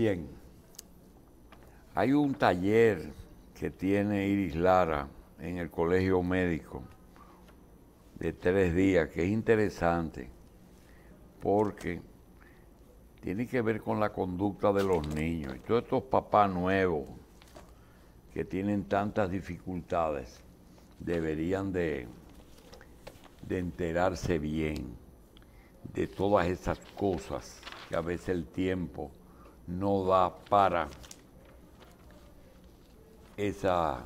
Bien, hay un taller que tiene Iris Lara en el Colegio Médico de tres días que es interesante porque tiene que ver con la conducta de los niños. Y todos estos papás nuevos que tienen tantas dificultades deberían de, de enterarse bien de todas esas cosas que a veces el tiempo no da para esa,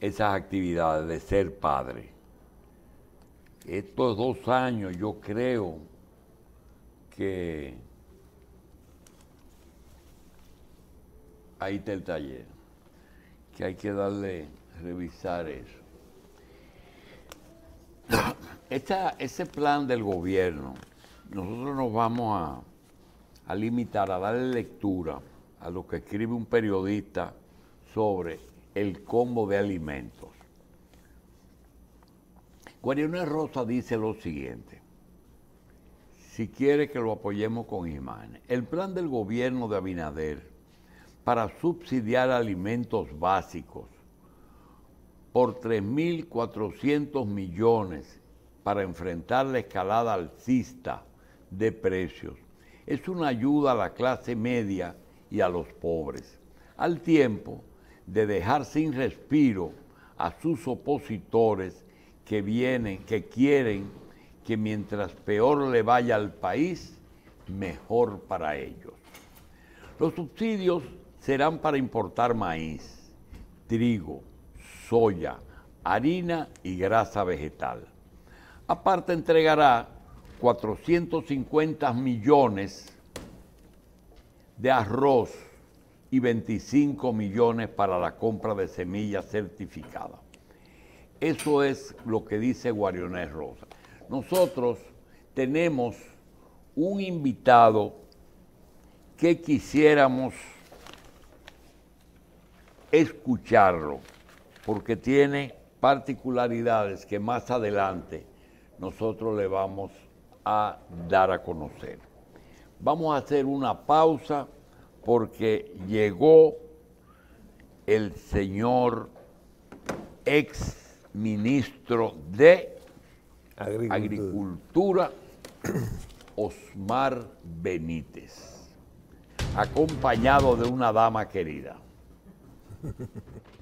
esas actividades de ser padre. Estos dos años yo creo que ahí está el taller, que hay que darle, revisar eso. ese plan del gobierno, nosotros nos vamos a, a limitar, a darle lectura a lo que escribe un periodista sobre el combo de alimentos. Guariones Rosa dice lo siguiente, si quiere que lo apoyemos con imágenes, el plan del gobierno de Abinader para subsidiar alimentos básicos por 3.400 millones para enfrentar la escalada alcista de precios es una ayuda a la clase media y a los pobres, al tiempo de dejar sin respiro a sus opositores que vienen, que quieren que mientras peor le vaya al país, mejor para ellos. Los subsidios serán para importar maíz, trigo, soya, harina y grasa vegetal. Aparte entregará 450 millones de arroz y 25 millones para la compra de semillas certificadas. Eso es lo que dice Guarionés Rosa. Nosotros tenemos un invitado que quisiéramos escucharlo, porque tiene particularidades que más adelante nosotros le vamos a dar a conocer. Vamos a hacer una pausa porque llegó el señor ex ministro de Agricultura, Agricultura Osmar Benítez, acompañado de una dama querida.